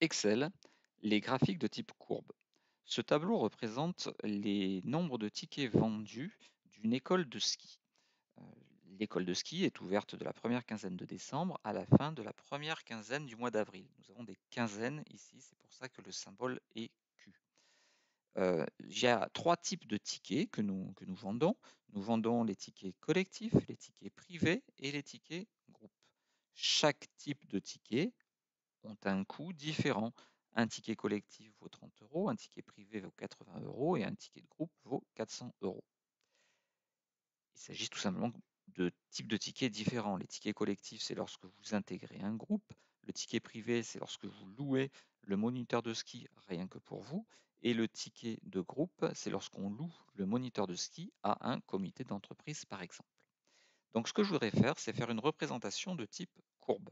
Excel, les graphiques de type courbe. Ce tableau représente les nombres de tickets vendus d'une école de ski. Euh, l'école de ski est ouverte de la première quinzaine de décembre à la fin de la première quinzaine du mois d'avril. Nous avons des quinzaines ici, c'est pour ça que le symbole est Q. Euh, il y a trois types de tickets que nous, que nous vendons. Nous vendons les tickets collectifs, les tickets privés et les tickets groupes. Chaque type de ticket ont un coût différent. Un ticket collectif vaut 30 euros, un ticket privé vaut 80 euros et un ticket de groupe vaut 400 euros. Il s'agit tout simplement de types de tickets différents. Les tickets collectifs, c'est lorsque vous intégrez un groupe. Le ticket privé, c'est lorsque vous louez le moniteur de ski rien que pour vous. Et le ticket de groupe, c'est lorsqu'on loue le moniteur de ski à un comité d'entreprise, par exemple. Donc ce que je voudrais faire, c'est faire une représentation de type courbe.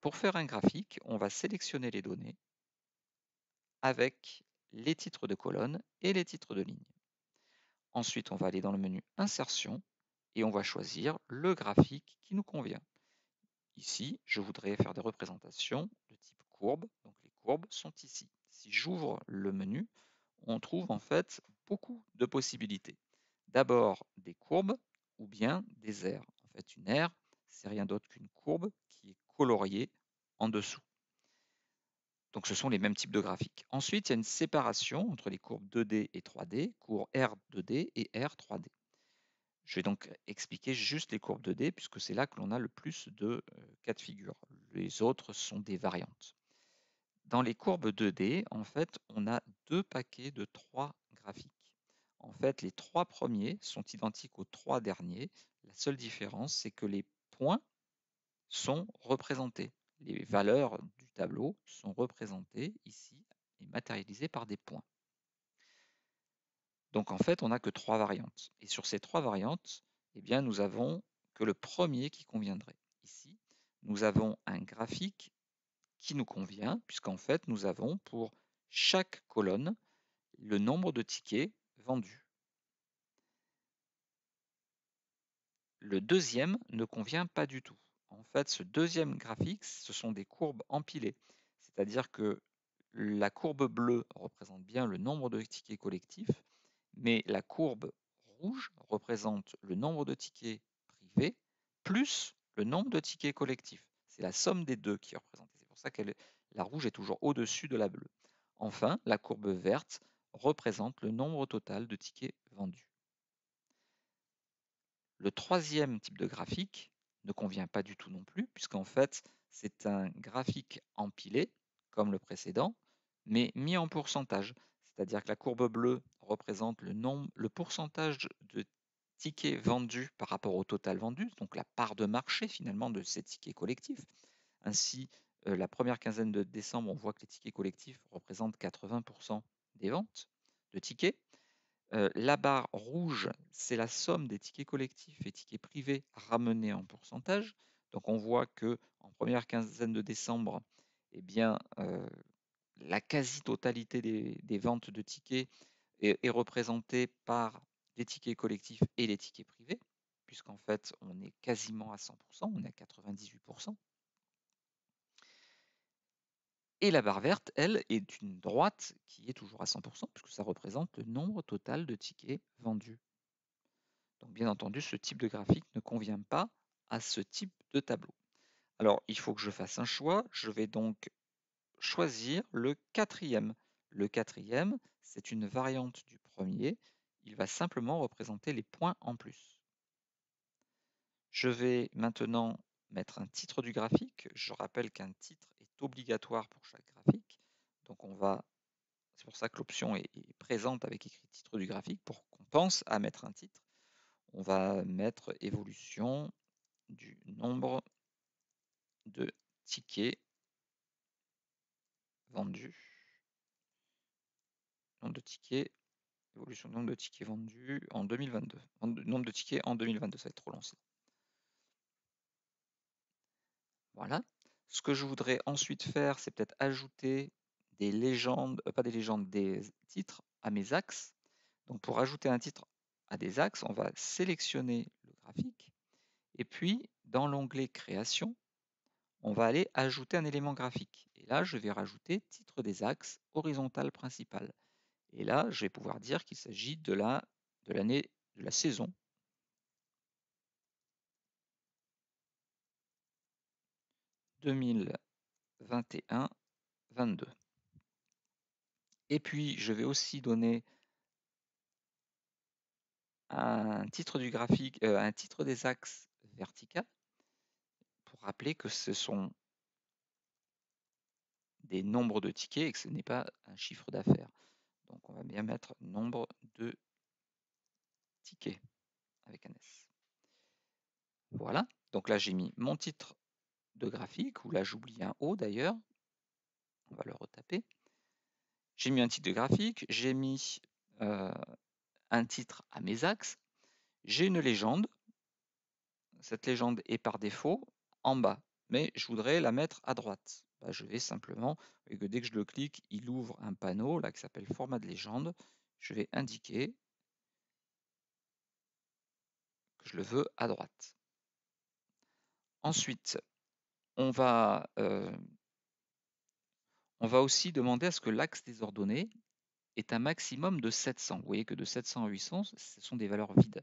Pour faire un graphique, on va sélectionner les données avec les titres de colonne et les titres de ligne. Ensuite, on va aller dans le menu Insertion et on va choisir le graphique qui nous convient. Ici, je voudrais faire des représentations de type courbe, donc les courbes sont ici. Si j'ouvre le menu, on trouve en fait beaucoup de possibilités. D'abord des courbes ou bien des aires. En fait, une aire, c'est rien d'autre qu'une courbe qui est coloriée en dessous. Donc ce sont les mêmes types de graphiques. Ensuite, il y a une séparation entre les courbes 2D et 3D, cours R2D et R3D. Je vais donc expliquer juste les courbes 2D puisque c'est là que l'on a le plus de euh, cas de figure. Les autres sont des variantes. Dans les courbes 2D, en fait, on a deux paquets de trois graphiques. En fait, les trois premiers sont identiques aux trois derniers. La seule différence, c'est que les points sont représentés. Les valeurs du tableau sont représentées ici et matérialisées par des points. Donc en fait, on n'a que trois variantes. Et sur ces trois variantes, eh bien, nous avons que le premier qui conviendrait. Ici, nous avons un graphique qui nous convient, puisqu'en fait, nous avons pour chaque colonne le nombre de tickets vendus. Le deuxième ne convient pas du tout. En fait, ce deuxième graphique, ce sont des courbes empilées. C'est-à-dire que la courbe bleue représente bien le nombre de tickets collectifs, mais la courbe rouge représente le nombre de tickets privés plus le nombre de tickets collectifs. C'est la somme des deux qui est représentée. C'est pour ça que la rouge est toujours au-dessus de la bleue. Enfin, la courbe verte représente le nombre total de tickets vendus. Le troisième type de graphique ne convient pas du tout non plus, puisqu'en fait, c'est un graphique empilé, comme le précédent, mais mis en pourcentage. C'est-à-dire que la courbe bleue représente le, nombre, le pourcentage de tickets vendus par rapport au total vendu, donc la part de marché finalement de ces tickets collectifs. Ainsi, euh, la première quinzaine de décembre, on voit que les tickets collectifs représentent 80% des ventes de tickets. La barre rouge, c'est la somme des tickets collectifs et tickets privés ramenés en pourcentage. Donc on voit que en première quinzaine de décembre, eh bien, la quasi-totalité des, ventes de tickets est, est, représentée par les tickets collectifs et les tickets privés, puisqu'en fait on est quasiment à 100%, on est à 98%. Et la barre verte, elle, est une droite qui est toujours à 100%, puisque ça représente le nombre total de tickets vendus. Donc bien entendu, ce type de graphique ne convient pas à ce type de tableau. Alors, il faut que je fasse un choix. Je vais donc choisir le quatrième. Le quatrième, c'est une variante du premier. Il va simplement représenter les points en plus. Je vais maintenant mettre un titre du graphique. Je rappelle qu'un titre obligatoire pour chaque graphique. Donc on va, c'est pour ça que l'option est, présente avec écrit titre du graphique pour qu'on pense à mettre un titre. On va mettre évolution du nombre de tickets vendus. Nombre de tickets, évolution du nombre de tickets vendus en 2022. Nombre de tickets en 2022, ça va être trop. Voilà. Ce que je voudrais ensuite faire, c'est peut-être ajouter des légendes, euh, pas des légendes, des titres à mes axes. Donc pour ajouter un titre à des axes, on va sélectionner le graphique et puis dans l'onglet création, on va aller ajouter un élément graphique. Et là, je vais rajouter titre des axes horizontal principal. Et là, je vais pouvoir dire qu'il s'agit de la de l'année de la saison 2021-22. Et puis, je vais aussi donner un titre du graphique, euh, un titre des axes vertical pour rappeler que ce sont des nombres de tickets et que ce n'est pas un chiffre d'affaires. Donc on va bien mettre nombre de tickets avec un S. Voilà, donc là j'ai mis mon titre de graphique, ou là j'oublie un O d'ailleurs, on va le retaper. J'ai mis un titre de graphique, j'ai mis euh, un titre à mes axes, j'ai une légende, cette légende est par défaut en bas, mais je voudrais la mettre à droite. Bah, je vais simplement, et que dès que je le clique, il ouvre un panneau là qui s'appelle format de légende. Je vais indiquer que je le veux à droite. Ensuite, on va, euh, on va aussi demander à ce que l'axe des ordonnées est un maximum de 700. Vous voyez que de 700 à 800, ce sont des valeurs vides.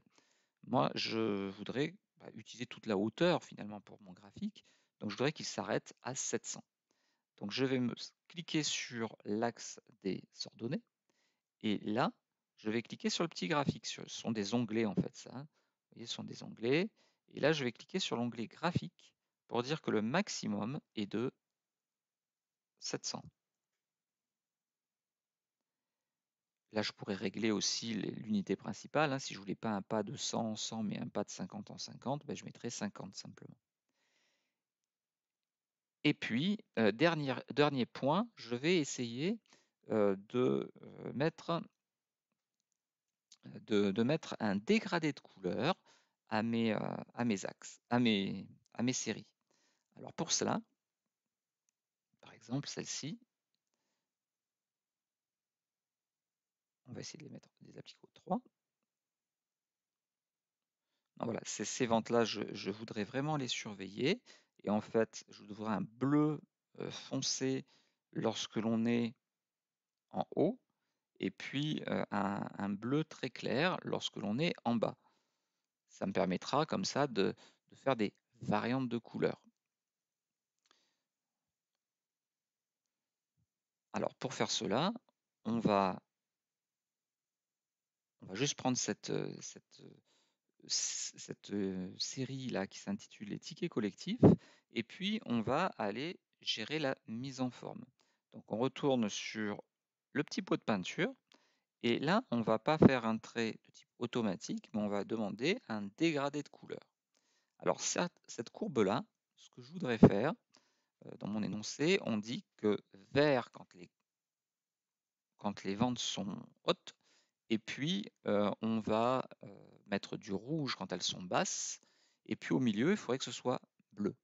Moi, je voudrais bah, utiliser toute la hauteur finalement pour mon graphique. Donc, je voudrais qu'il s'arrête à 700. Donc je vais me cliquer sur l'axe des ordonnées. Et là, je vais cliquer sur le petit graphique. Ce sont des onglets en fait, ça. Hein. Vous voyez, ce sont des onglets. Et là, je vais cliquer sur l'onglet graphique pour dire que le maximum est de 700. Là, je pourrais régler aussi l'unité principale. Hein. Si je voulais pas un pas de 100 en 100, mais un pas de 50 en 50, ben, je mettrais 50 simplement. Et puis, euh, dernier, point, je vais essayer euh, de, euh, mettre, de, mettre un dégradé de couleur à mes, axes, à mes séries. Alors pour cela, par exemple celle-ci, on va essayer de les mettre, des au 3. voilà, ces, ventes-là, je, je, voudrais vraiment les surveiller. Et en fait, je voudrais un bleu euh, foncé lorsque l'on est en haut, et puis euh, un, bleu très clair lorsque l'on est en bas. Ça me permettra comme ça de, faire des variantes de couleurs. Alors pour faire cela, on va, on juste prendre cette, cette, cette série là qui s'intitule les tickets collectifs et puis on va aller gérer la mise en forme. Donc on retourne sur le petit pot de peinture et là on va pas faire un trait de type automatique mais on va demander un dégradé de couleur. Alors cette courbe là, ce que je voudrais faire dans mon énoncé, on dit que vert quand les, quand les ventes sont hautes, et puis, on va mettre du rouge quand elles sont basses. Et puis au milieu, il faudrait que ce soit bleu.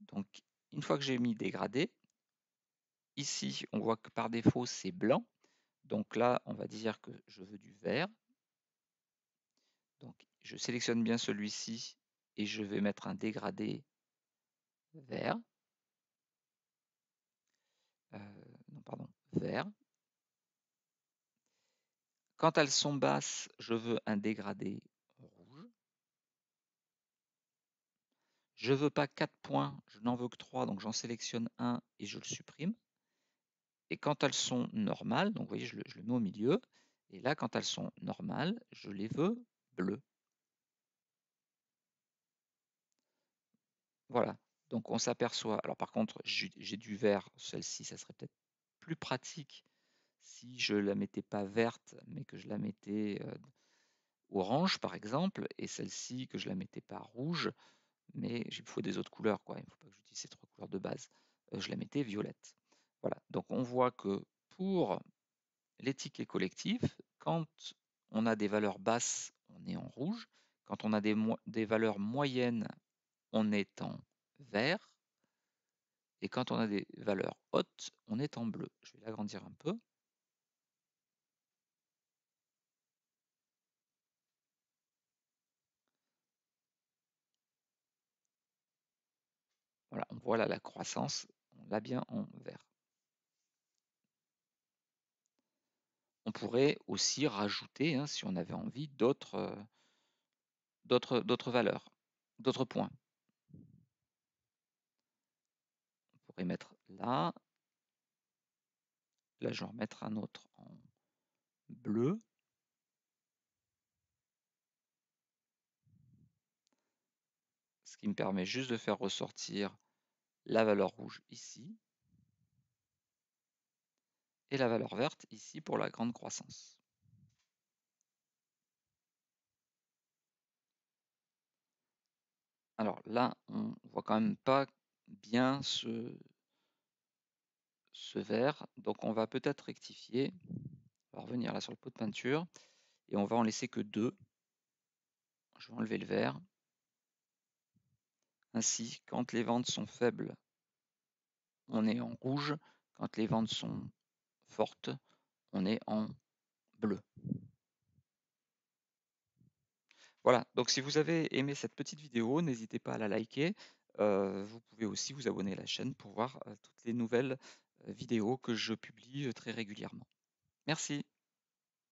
Donc, une fois que j'ai mis dégradé, ici, on voit que par défaut, c'est blanc. Donc là, on va dire que je veux du vert. Donc, je sélectionne bien celui-ci et je vais mettre un dégradé vert. Non, pardon, vert. Quand elles sont basses, je veux un dégradé rouge. Je ne veux pas 4 points, je n'en veux que 3, donc j'en sélectionne un et je le supprime. Et quand elles sont normales, donc vous voyez, je le, le mets au milieu. Et là, quand elles sont normales, je les veux bleues. Voilà, donc on s'aperçoit. Alors par contre, j'ai du vert, celle-ci, ça serait peut-être plus pratique si je la mettais pas verte, mais que je la mettais orange par exemple, et celle-ci que je la mettais pas rouge, mais il faut des autres couleurs, quoi. il ne faut pas que j'utilise ces trois couleurs de base, je la mettais violette. Voilà, donc on voit que pour les tickets collectifs, quand on a des valeurs basses, on est en rouge, quand on a des, des valeurs moyennes, on est en vert, et quand on a des valeurs hautes, on est en bleu. Je vais l'agrandir un peu. Voilà, on voit là la croissance. là bien en vert. On pourrait aussi rajouter, hein, si on avait envie, d'autres euh, d'autres valeurs, d'autres points. On pourrait mettre là. Là, je vais remettre un autre en bleu. Ce qui me permet juste de faire ressortir la valeur rouge ici et la valeur verte ici pour la grande croissance. Alors là, on voit quand même pas bien ce, ce vert, donc on va peut-être rectifier. On va revenir là sur le pot de peinture et on va en laisser que deux. Je vais enlever le vert. Ainsi, quand les ventes sont faibles, on est en rouge. Quand les ventes sont fortes, on est en bleu. Voilà, donc si vous avez aimé cette petite vidéo, n'hésitez pas à la liker. Vous pouvez aussi vous abonner à la chaîne pour voir toutes les nouvelles vidéos que je publie très régulièrement. Merci.